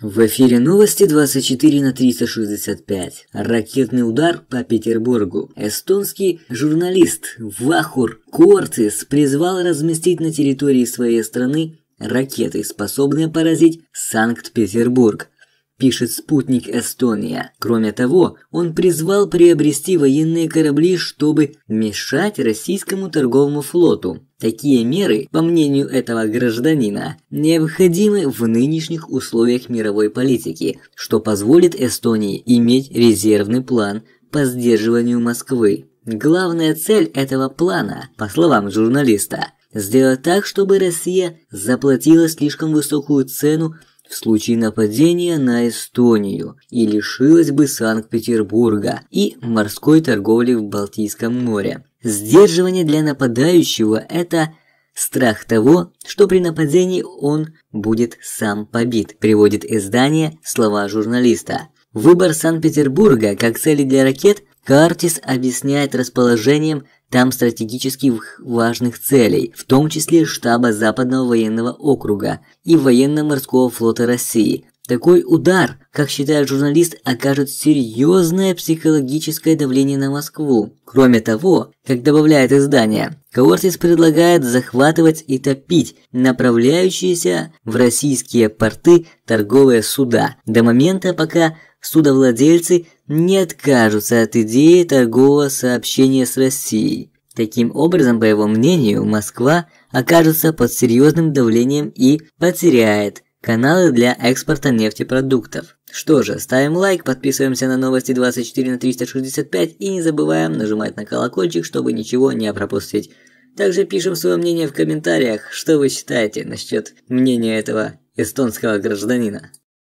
В эфире новости 24 на 365. Ракетный удар по Петербургу. Эстонский журналист Вахур Кортис призвал разместить на территории своей страны ракеты, способные поразить Санкт-Петербург пишет спутник Эстония. Кроме того, он призвал приобрести военные корабли, чтобы мешать российскому торговому флоту. Такие меры, по мнению этого гражданина, необходимы в нынешних условиях мировой политики, что позволит Эстонии иметь резервный план по сдерживанию Москвы. Главная цель этого плана, по словам журналиста, сделать так, чтобы Россия заплатила слишком высокую цену в случае нападения на Эстонию и лишилась бы Санкт-Петербурга и морской торговли в Балтийском море. Сдерживание для нападающего – это страх того, что при нападении он будет сам побит, приводит издание слова журналиста. Выбор Санкт-Петербурга как цели для ракет Картис объясняет расположением там стратегически важных целей, в том числе штаба Западного военного округа и военно-морского флота России. Такой удар, как считает журналист, окажет серьезное психологическое давление на Москву. Кроме того, как добавляет издание, Каортис предлагает захватывать и топить направляющиеся в российские порты торговые суда до момента, пока судовладельцы не откажутся от идеи торгового сообщения с Россией. Таким образом, по его мнению, Москва окажется под серьезным давлением и потеряет каналы для экспорта нефтепродуктов. Что же, ставим лайк, подписываемся на новости 24 на 365 и не забываем нажимать на колокольчик, чтобы ничего не пропустить. Также пишем свое мнение в комментариях, что вы считаете насчет мнения этого эстонского гражданина.